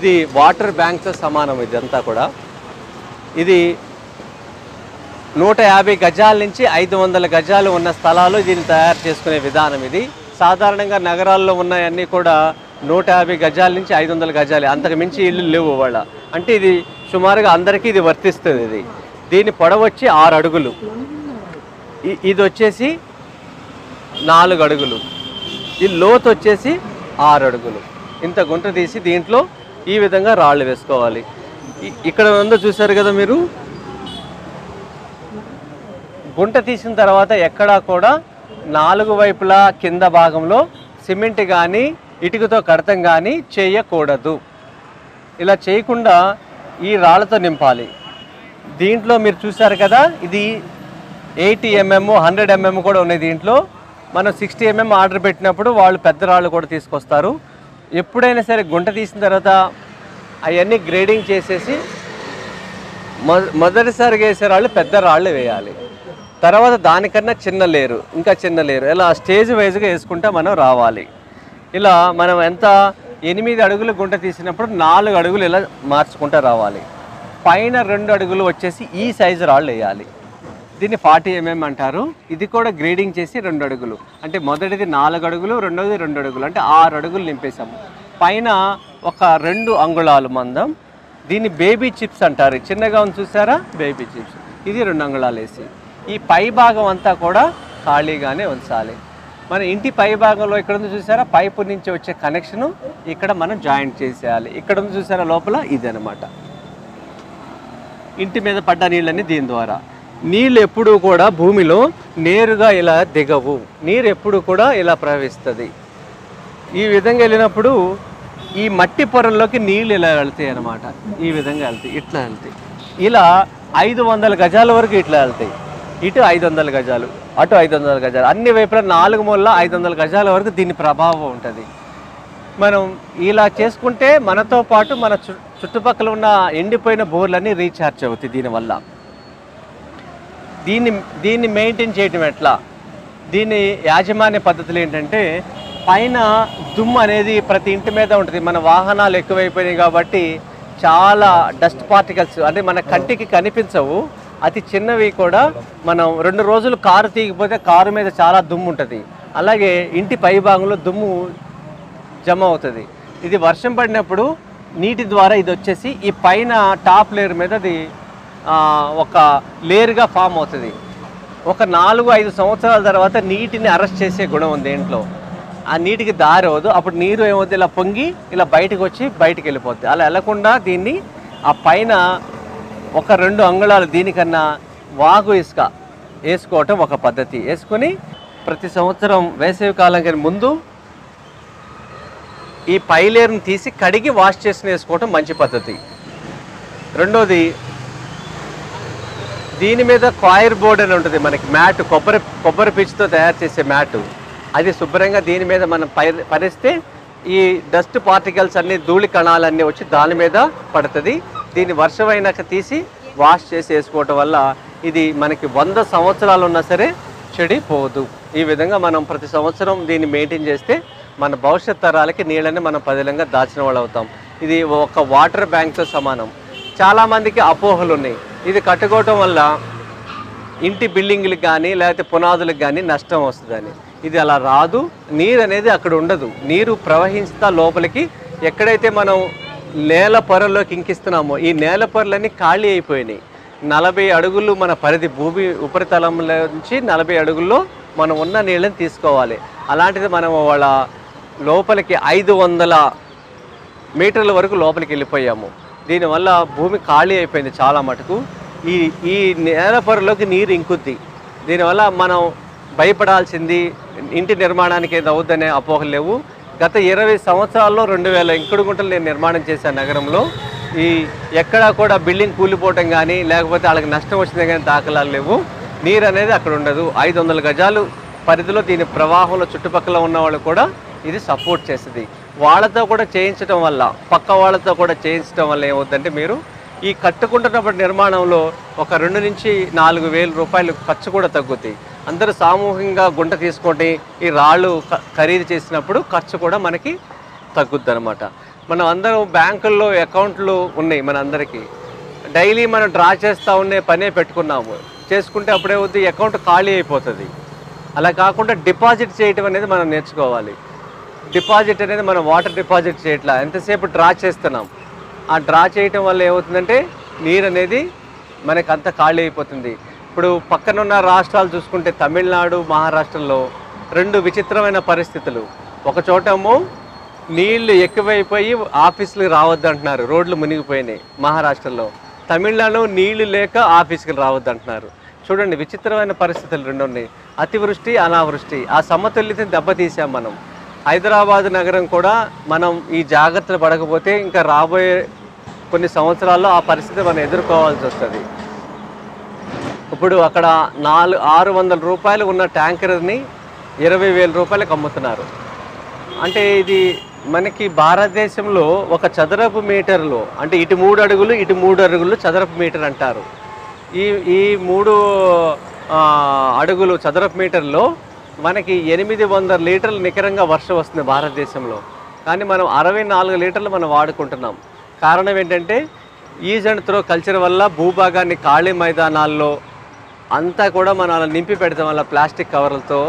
ఇది వాటర్ బ్యాంక్తో సమానం ఇదంతా కూడా. ఇది నూట యాభై గజాల నుంచి ఐదు వందల గజాలు ఉన్న స్థలాలు దీన్ని తయారు చేసుకునే విధానం ఇది. సాధారణంగా నగరాల్లో ఉన్నాయన్నీ కూడా నూట యాభై గజాల నుంచి ఐదు వందల గజాలు. అంతకు మించి ఇల్లు లేవు వాళ్ళ అంటే ఇది సుమారుగా అందరికీ ఇది వర్తిస్తుంది ఇది. దీని పొడవచ్చి ఆరు అడుగులు. ఇది వచ్చేసి నాలుగు అడుగులు. ఈ లోతు వచ్చేసి ఆరు అడుగులు. ఇంత గుంట తీసి దీంట్లో ఈ విధంగా రాళ్ళు వేసుకోవాలి. ఇక్కడ ఉందో చూసారు కదా మీరు? గుంట తీసిన తర్వాత ఎక్కడా కూడా నాలుగు వైపులా కింద భాగంలో సిమెంట్ కానీ ఇటుకతో కడతం కానీ చేయకూడదు. ఇలా చేయకుండా ఈ రాళ్ళతో నింపాలి. దీంట్లో మీరు చూసారు కదా ఇది ఎయిటీ ఎంఎం హండ్రెడ్ ఎంఎం కూడా ఉన్నాయి దీంట్లో. మనం సిక్స్టీ ఎంఎం ఆర్డర్ పెట్టినప్పుడు వాళ్ళు పెద్ద రాళ్ళు కూడా తీసుకొస్తారు. ఎప్పుడైనా సరే గుంట తీసిన తర్వాత అవన్నీ గ్రేడింగ్ చేసేసి మొ- మొదటిసారిగా వేసే రాళ్ళు పెద్ద రాళ్ళు వేయాలి. తర్వాత దానికన్నా చిన్న లేరు ఇంకా చిన్న లేరు. ఇలా స్టేజ్ వైజ్గా వేసుకుంటే మనం రావాలి. ఇలా మనం ఎంత ఎనిమిది అడుగులు గుంట తీసినప్పుడు నాలుగు అడుగులు ఇలా మార్చుకుంటూ రావాలి. పైన రెండు అడుగులు వచ్చేసి ఈ సైజు రాళ్ళు వేయాలి. దీన్ని ఫార్టీ ఎంఎం అంటారు. ఇది కూడా గ్రేడింగ్ చేసి రెండు అడుగులు. అంటే మొదటిది నాలుగు అడుగులు రెండోది రెండు అడుగులు. అంటే ఆరు అడుగులు నింపేశాము. పైన ఒక రెండు అంగుళాలు మందం. దీన్ని బేబీ చిప్స్ అంటారు. చిన్నగా ఉంది చూసారా? Baby chips. ఇది రెండు అంగుళాలు వేసి ఈ పై భాగం అంతా కూడా ఖాళీగానే ఉంచాలి. మన ఇంటి పై భాగంలో ఇక్కడ ఉంది చూసారా? పైపు నుంచి వచ్చే కనెక్షను ఇక్కడ మనం జాయింట్ చేసేయాలి. ఇక్కడ ఉంది చూసారా లోపల? ఇది అనమాట ఇంటి మీద పడ్డ నీళ్ళని దీని ద్వారా. నీళ్ళు ఎప్పుడూ కూడా భూమిలో నేరుగా ఇలా దిగవు. నీరు ఎప్పుడు కూడా ఇలా ప్రవహిస్తుంది. ఈ విధంగా వెళ్ళినప్పుడు ఈ మట్టి పొరల్లోకి నీళ్ళు ఇలా వెళ్తాయి అన్నమాట. ఈ విధంగా వెళ్తాయి. ఇట్లా వెళ్తాయి. ఇలా ఐదు వందల గజాల వరకు ఇట్లా వెళ్తాయి. ఇటు ఐదు వందల గజాలు అటు ఐదు వందల గజాలు. అన్ని వైపులా నాలుగు మూల ఐదు వందల గజాల వరకు దీని ప్రభావం ఉంటుంది. మనం ఇలా చేసుకుంటే మనతో పాటు మన చు చుట్టుపక్కల ఉన్న ఎండిపోయిన బోర్లన్నీ రీఛార్జ్ అవుతాయి దీనివల్ల. దీన్ని దీన్ని మెయింటైన్ చేయటం ఎట్లా? దీని యాజమాన్య పద్ధతులు ఏంటంటే పైన దుమ్ము అనేది ప్రతి ఇంటి మీద ఉంటుంది. మన వాహనాలు ఎక్కువైపోయినాయి కాబట్టి చాలా డస్ట్ పార్టికల్స్ అంటే మన కంటికి కనిపించవు. అతి చిన్నవి కూడా మనం రెండు రోజులు కారు తీగిపోతే కారు మీద చాలా దుమ్ము ఉంటుంది. అలాగే ఇంటి పై భాగంలో దుమ్ము జమ అవుతుంది. ఇది వర్షం పడినప్పుడు నీటి ద్వారా ఇది వచ్చేసి ఈ పైన టాప్ లేయర్ మీద అది ఒక లేయర్గా ఫామ్ అవుతుంది. ఒక నాలుగు ఐదు సంవత్సరాల తర్వాత నీటిని అరెస్ట్ చేసే గుణం ఉంది దీంట్లో ఆ నీటికి దారి అవ్వదు. అప్పుడు నీరు ఏమవుతుంది ఇలా పొంగి ఇలా బయటకు వచ్చి బయటికి వెళ్ళిపోద్ది అలా వెళ్ళకుండా దీన్ని ఆ పైన ఒక రెండు అంగుళాలు దీనికన్నా వాగు ఇసుక వేసుకోవటం ఒక పద్ధతి. వేసుకొని ప్రతి సంవత్సరం వేసవి కాలం ముందు ఈ పై తీసి కడిగి వాష్ చేసి వేసుకోవటం మంచి పద్ధతి. రెండోది దీని మీద కాయిర్ బోర్డ్ అని ఉంటుంది మనకి మ్యాట్ కొబ్బరి కొబ్బరి పిచ్చితో తయారు చేసే మ్యాట్. అది శుభ్రంగా దీని మీద మనం పరిస్తే ఈ డస్ట్ పార్టికల్స్ అన్ని ధూళి కణాలన్నీ వచ్చి దాని మీద పడుతుంది. దీన్ని వర్షమైనాక తీసి వాష్ చేసి వేసుకోవటం వల్ల ఇది మనకి వంద సంవత్సరాలు ఉన్నా సరే చెడిపోదు. ఈ విధంగా మనం ప్రతి సంవత్సరం దీన్ని మెయింటైన్ చేస్తే మన భవిష్యత్ తరాలకి నీళ్ళని మనం పదిలంగా దాచిన వాళ్ళు అవుతాం. ఇది ఒక వాటర్ బ్యాంక్తో సమానం. చాలామందికి అపోహలు ఉన్నాయి ఇది కట్టుకోవటం వల్ల ఇంటి బిల్డింగ్లకు కానీ లేకపోతే పునాదులకు కానీ నష్టం వస్తుందని. ఇది అలా రాదు. నీరు అనేది అక్కడ ఉండదు. నీరు ప్రవహిస్తా లోపలికి. ఎక్కడైతే మనం నేల పొరల్లోకి ఇంకిస్తున్నామో ఈ నేల పొరలన్నీ ఖాళీ అయిపోయినాయి. నలభై అడుగులు మన పరిధి భూమి ఉపరితలంలో నుంచి నలభై అడుగుల్లో మనం ఉన్న నీళ్ళని తీసుకోవాలి. అలాంటిది మనం వాళ్ళ లోపలికి ఐదు వందల మీటర్ల వరకు లోపలికి వెళ్ళిపోయాము. దీనివల్ల భూమి ఖాళీ అయిపోయింది చాలా మటుకు. ఈ ఈ నేల పొరలోకి నీరు ఇంకుద్ది. దీనివల్ల మనం భయపడాల్సింది ఇంటి నిర్మాణానికి ఏది అవుద్దనే అపోహలు లేవు. గత ఇరవై సంవత్సరాల్లో రెండు వేల ఇంకుడు గుంటలు నేను నిర్మాణం చేశాను నగరంలో. ఈ ఎక్కడా కూడా బిల్డింగ్ కూలిపోవటం కానీ లేకపోతే వాళ్ళకి నష్టం వచ్చింది కానీ దాఖలాలు లేవు. నీరు అనేది అక్కడ ఉండదు. ఐదు వందల గజాలు పరిధిలో దీని ప్రవాహంలో చుట్టుపక్కల ఉన్న వాళ్ళు కూడా ఇది సపోర్ట్ చేస్తుంది. వాళ్ళతో కూడా చేయించడం వల్ల పక్క వాళ్ళతో కూడా చేయించడం వల్ల ఏమవుతుందంటే మీరు ఈ కట్టుకుంటున్నప్పుడు నిర్మాణంలో ఒక రెండు నుంచి నాలుగు వేల రూపాయలు ఖర్చు కూడా తగ్గుతాయి. అందరూ సామూహికంగా గుంట తీసుకొని ఈ రాళ్ళు ఖరీదు చేసినప్పుడు ఖర్చు కూడా మనకి తగ్గుద్ది అనమాట మనం అందరం బ్యాంకుల్లో అకౌంట్లు ఉన్నాయి మన అందరికీ. డైలీ మనం డ్రా చేస్తూ ఉండే పనే పెట్టుకున్నాము. చేసుకుంటే అప్పుడే వద్దు అకౌంట్ ఖాళీ అయిపోతుంది. అలా కాకుండా డిపాజిట్ చేయటం అనేది మనం నేర్చుకోవాలి. డిపాజిట్ అనేది మనం వాటర్ డిపాజిట్ చేయట్లా. ఎంతసేపు డ్రా చేస్తున్నాం? ఆ డ్రా చేయటం వల్ల ఏమవుతుందంటే నీరు అనేది మనకు అంత ఖాళీ అయిపోతుంది. ఇప్పుడు పక్కనున్న రాష్ట్రాలు చూసుకుంటే తమిళనాడు మహారాష్ట్రలో రెండు విచిత్రమైన పరిస్థితులు. ఒక చోటేమో నీళ్ళు ఎక్కువైపోయి ఆఫీసులు రావద్దు అంటున్నారు. రోడ్లు మునిగిపోయినాయి మహారాష్ట్రలో. తమిళనాడు నీళ్ళు లేక ఆఫీస్కి రావద్దు అంటున్నారు. చూడండి విచిత్రమైన పరిస్థితులు రెండు ఉన్నాయి అతివృష్టి అనావృష్టి. ఆ సమతుల్యతని దెబ్బతీసాం మనం. హైదరాబాద్ నగరం కూడా మనం ఈ జాగ్రత్తలు పడకపోతే ఇంకా రాబోయే కొన్ని సంవత్సరాల్లో ఆ పరిస్థితి మనం ఎదుర్కోవాల్సి వస్తుంది. ఇప్పుడు అక్కడ నాలుగు ఆరు వందల రూపాయలు ఉన్న ట్యాంకర్ని ఇరవై వేల రూపాయలకు అమ్ముతున్నారు. అంటే ఇది మనకి భారతదేశంలో ఒక చదరపు మీటర్లో అంటే ఇటు మూడు అడుగులు ఇటు మూడు అడుగులు చదరపు మీటర్ అంటారు. ఈ ఈ మూడు అడుగులు చదరపు మీటర్లో మనకి ఎనిమిది వందల లీటర్లు నికరంగా వర్షం వస్తుంది భారతదేశంలో. కానీ మనం అరవై నాలుగు లీటర్లు మనం వాడుకుంటున్నాం. కారణం ఏంటంటే ఈజ్ అండ్ త్రో కల్చర్ వల్ల భూభాగాన్ని ఖాళీ మైదానాల్లో అంతా కూడా మనం అలా నింపి పెడతాం. అలా ప్లాస్టిక్ కవర్లతో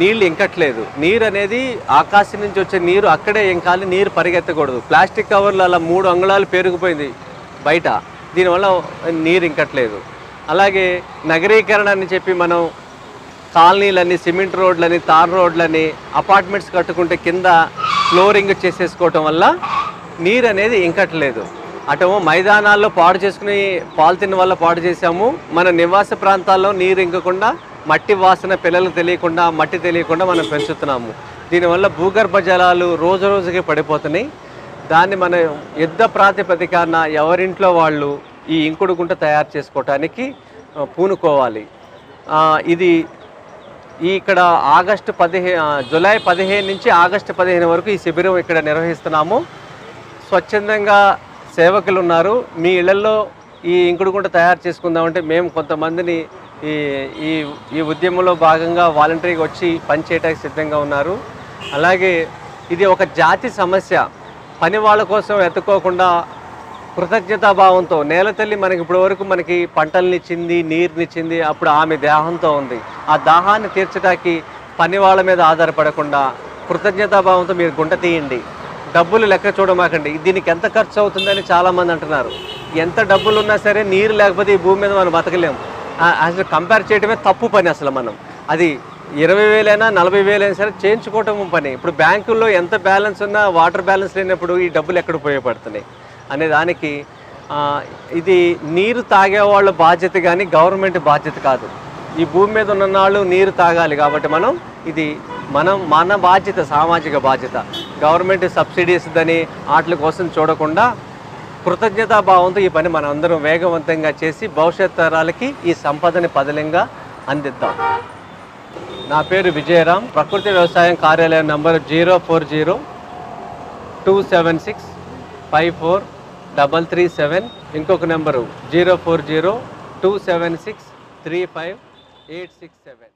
నీళ్ళు ఇంకట్లేదు. నీరు అనేది ఆకాశం నుంచి వచ్చే నీరు అక్కడే ఇంకాలి నీరు పరిగెత్తకూడదు. ప్లాస్టిక్ కవర్లు అలా మూడు అంగుళాలు పెరిగిపోయింది బయట. దీనివల్ల నీరు ఇంకట్లేదు. అలాగే నగరీకరణ అని చెప్పి మనం కాలనీలని సిమెంట్ రోడ్లని తార్ రోడ్లని అపార్ట్మెంట్స్ కట్టుకుంటే కింద ఫ్లోరింగ్ చేసేసుకోవటం వల్ల నీరు అనేది ఇంకట్లేదు. అటు మైదానాల్లో పాడు చేసుకుని పాలిథిన్ వల్ల పాడు చేసాము మన నివాస ప్రాంతాల్లో నీరు ఇంకకుండా మట్టి వాసన పిల్లలకు తెలియకుండా మట్టి తెలియకుండా మనం పెంచుతున్నాము. దీనివల్ల భూగర్భ జలాలు రోజు రోజుకి పడిపోతున్నాయి. దాన్ని మనం యుద్ధ ప్రాతిపదికన ఎవరింట్లో వాళ్ళు ఈ ఇంకుడు గుంట తయారు చేసుకోవటానికి పూనుకోవాలి. ఇది ఈ ఇక్కడ ఆగస్టు పదిహే జూలై పదిహేను నుంచి ఆగస్టు పదిహేను వరకు ఈ శిబిరం ఇక్కడ నిర్వహిస్తున్నాము. స్వచ్ఛందంగా సేవకులు ఉన్నారు. మీ ఇళ్ళలో ఈ ఇంకుడు గుంట తయారు చేసుకుందామంటే మేము కొంతమందిని ఈ ఈ ఈ ఉద్యమంలో భాగంగా వాలంటరీగా వచ్చి పనిచేయడానికి సిద్ధంగా ఉన్నారు. అలాగే ఇది ఒక జాతి సమస్య. పని వాళ్ళ కోసం ఎత్తుకోకుండా కృతజ్ఞతాభావంతో నేల తల్లి మనకి ఇప్పటి వరకు మనకి పంటలనిచ్చింది నీరునిచ్చింది అప్పుడు ఆమె దాహంతో ఉంది. ఆ దాహాన్ని తీర్చడానికి పని వాళ్ళ మీద ఆధారపడకుండా కృతజ్ఞతాభావంతో మీరు గుంట తీయండి. డబ్బులు లెక్క చూడమాకండి. దీనికి ఎంత ఖర్చు అవుతుందని చాలామంది అంటున్నారు. ఎంత డబ్బులు ఉన్నా సరే నీరు లేకపోతే ఈ భూమి మీద మనం బతకలేము. అసలు కంపేర్ చేయడమే తప్పు పని అసలు మనం. అది ఇరవై వేలైనా నలభై వేలైనా సరే చేయించుకోవటం పని. ఇప్పుడు బ్యాంకుల్లో ఎంత బ్యాలెన్స్ ఉన్నా వాటర్ బ్యాలెన్స్ లేనప్పుడు ఈ డబ్బులు ఎక్కడ ఉపయోగపడుతున్నాయి? అనే దానికి ఇది నీరు తాగే వాళ్ళ బాధ్యత కానీ గవర్నమెంట్ బాధ్యత కాదు. ఈ భూమి మీద ఉన్న నాళ్ళు నీరు తాగాలి కాబట్టి మనం ఇది మనం మన బాధ్యత సామాజిక బాధ్యత. గవర్నమెంట్ సబ్సిడీస్ దని వాటి కోసం చూడకుండా కృతజ్ఞతాభావంతో ఈ పని మనం అందరం వేగవంతంగా చేసి భవిష్యత్ తరాలకి ఈ సంపదని పదలంగా అందిద్దాం. నా పేరు విజయరామ్. ప్రకృతి వ్యవసాయం కార్యాలయం number zero four zero two seven six five four double three seven ఇంకొక number zero four zero two seven six three five eight six seven